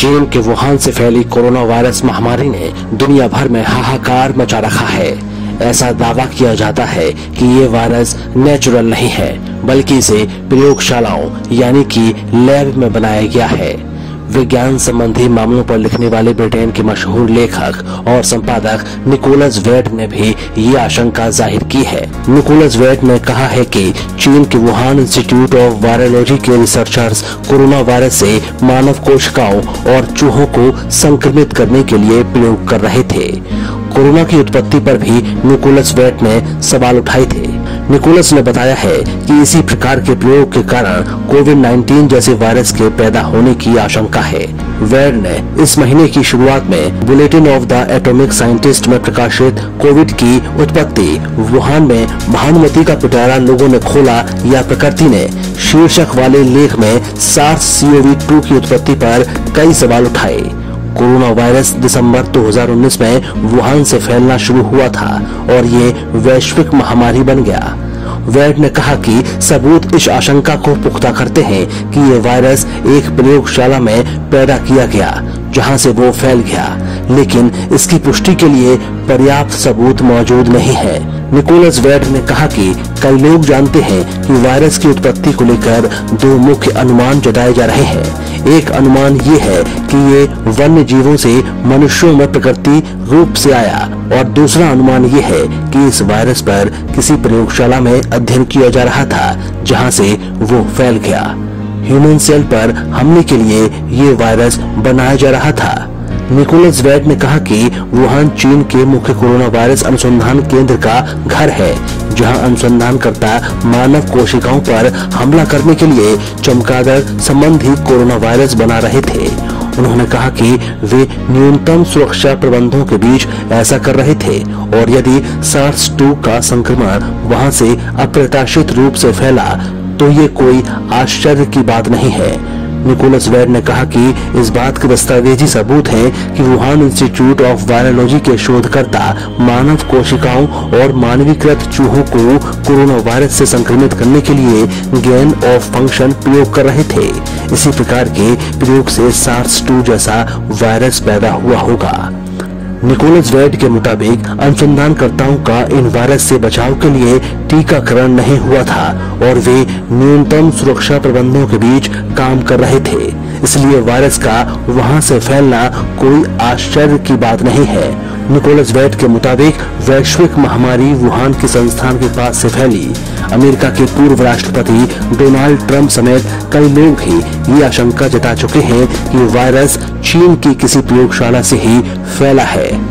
चीन के वुहान से फैली कोरोना वायरस महामारी ने दुनिया भर में हाहाकार मचा रखा है। ऐसा दावा किया जाता है कि ये वायरस नेचुरल नहीं है, बल्कि इसे प्रयोगशालाओं, यानी कि लैब में बनाया गया है। विज्ञान संबंधी मामलों पर लिखने वाले ब्रिटेन के मशहूर लेखक और संपादक निकोलस वेट ने भी ये आशंका ज़ाहिर की है। निकोलस वेट ने कहा है कि चीन के वुहान इंस्टीट्यूट ऑफ़ वायरोलॉजी के रिसर्चर्स कोरोना वायरस से मानव कोशिकाओं और चूहों को संक्रमित करने के लिए प्रयोग कर रहे थे। कोरोना की उत्पत्ति पर भी निकोलस वेट ने सवाल उठाए थे। निकोलस ने बताया है कि इसी प्रकार के प्रयोग के कारण कोविड 19 जैसे वायरस के पैदा होने की आशंका है। वेड ने इस महीने की शुरुआत में Bulletin of the Atomic Scientist में प्रकाशित कोविड की उत्पत्ति वुहान में भानुमति का पिटारा लोगों ने खोला या प्रकृति ने। शीर्षक वाले लेख में सार्स सीओवी टू की उत्पत्ति पर कई सवाल उठाए। कोरोना वायरस दिसंबर 2019 में वुहान से फैलना शुरू हुआ था और ये वैश्विक महामारी बन गया। वेड ने कहा कि सबूत इस आशंका को पुख्ता करते हैं कि ये वायरस एक प्रयोगशाला में पैदा किया गया जहाँ से वो फैल गया, लेकिन इसकी पुष्टि के लिए पर्याप्त सबूत मौजूद नहीं है। निकोलस वेड ने कहा कि कई लोग जानते हैं कि वायरस की उत्पत्ति को लेकर दो मुख्य अनुमान जताए जा रहे हैं। एक अनुमान ये है कि ये वन्य जीवों से मनुष्यों में प्रकृति रूप से आया, और दूसरा अनुमान ये है कि इस वायरस पर किसी प्रयोगशाला में अध्ययन किया जा रहा था, जहाँ से वो फैल गया। ह्यूमन सेल पर हमले के लिए ये वायरस बनाया जा रहा था। निकोलस वेट ने कहा कि वुहान चीन के मुख्य कोरोना वायरस अनुसंधान केंद्र का घर है, जहाँ अनुसंधानकर्ता मानव कोशिकाओं पर हमला करने के लिए चमगादड़ संबंधी कोरोना वायरस बना रहे थे। उन्होंने कहा कि वे न्यूनतम सुरक्षा प्रबंधों के बीच ऐसा कर रहे थे, और यदि सार्स टू का संक्रमण वहाँ से अप्रत्याशित रूप से फैला तो ये कोई आश्चर्य की बात नहीं है। निकोलस वेड ने कहा कि इस बात के दस्तावेजी सबूत हैं कि वुहान इंस्टीट्यूट ऑफ़ वायरोलॉजी के शोधकर्ता मानव कोशिकाओं और मानवीकृत चूहों को कोरोना वायरस से संक्रमित करने के लिए गेन ऑफ़ फ़ंक्शन प्रयोग कर रहे थे। इसी प्रकार के प्रयोग से सार्स टू जैसा वायरस पैदा हुआ होगा। निकोलस वेड के मुताबिक अनुसंधानकर्ताओं का इन वायरस से बचाव के लिए टीकाकरण नहीं हुआ था और वे न्यूनतम सुरक्षा प्रबंधों के बीच काम कर रहे थे। इसलिए वायरस का वहाँ से फैलना कोई आश्चर्य की बात नहीं है। निकोलस वेट के मुताबिक वैश्विक महामारी वुहान के संस्थान के पास से फैली। अमेरिका के पूर्व राष्ट्रपति डोनाल्ड ट्रंप समेत कई लोग भी ये आशंका जता चुके हैं कि वायरस चीन की किसी प्रयोगशाला से ही फैला है।